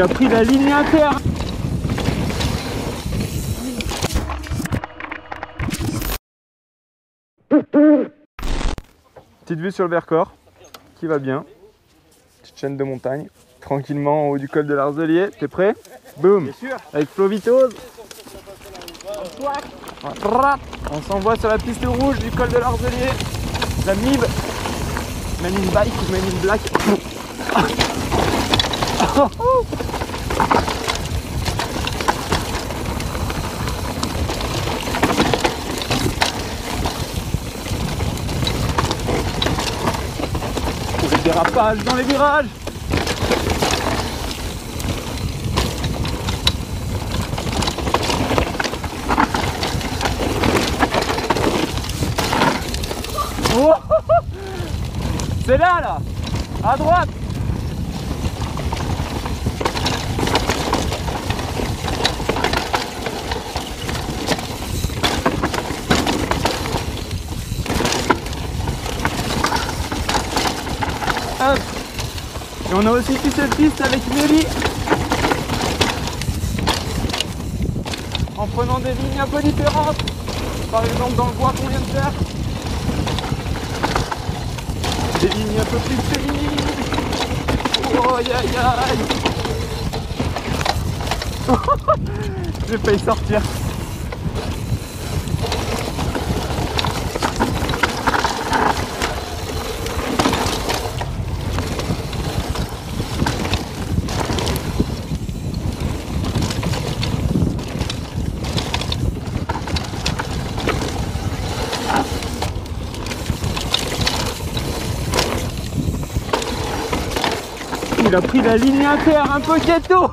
Il a pris la ligne inter. Petite vue sur le Vercors, qui va bien. Petite chaîne de montagne, tranquillement en haut du col de l'Arzelier. T'es prêt? Boum Avec Flo Vitose. On s'envoie sur la piste rouge du col de l'Arzelier. La MIB. Man in bike ou Man in black. Dérapage dans les virages. Oh. C'est là là. À droite Hop Et on a aussi fait cette piste avec Mélie En prenant des lignes un peu différentes Par exemple dans le bois qu'on vient de faire des lignes un peu plus fines. Oh aïe aïe aïe. J'ai failli sortir. Il a pris la ligne inter un peu ghetto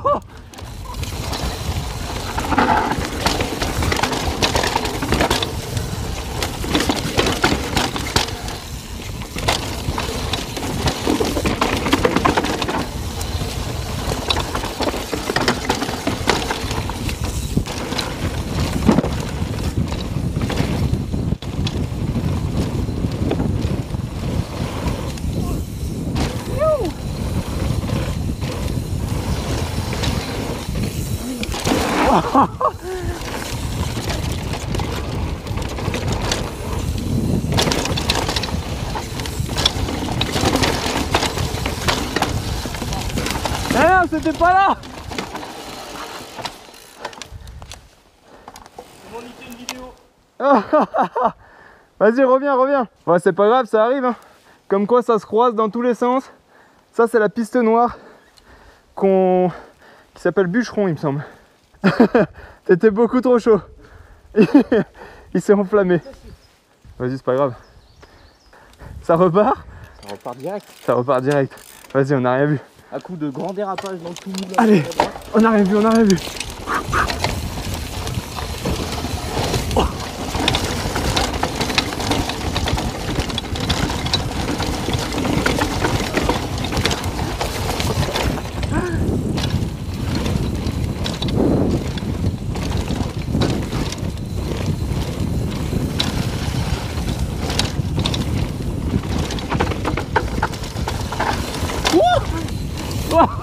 Eh non, c'était pas là Vas-y, reviens, reviens. Ouais, c'est pas grave, ça arrive. hein. Comme quoi, ça se croise dans tous les sens. Ça, c'est la piste noire qui s'appelle Bûcheron, il me semble. T'étais beaucoup trop chaud. il s'est enflammé. Vas-y, c'est pas grave. Ça repart? On repart direct. Ça repart direct. Vas-y, on n'a rien vu. À coup de grand dérapage dans le tout. Allez, on a rien vu, on a rien vu. Whoa.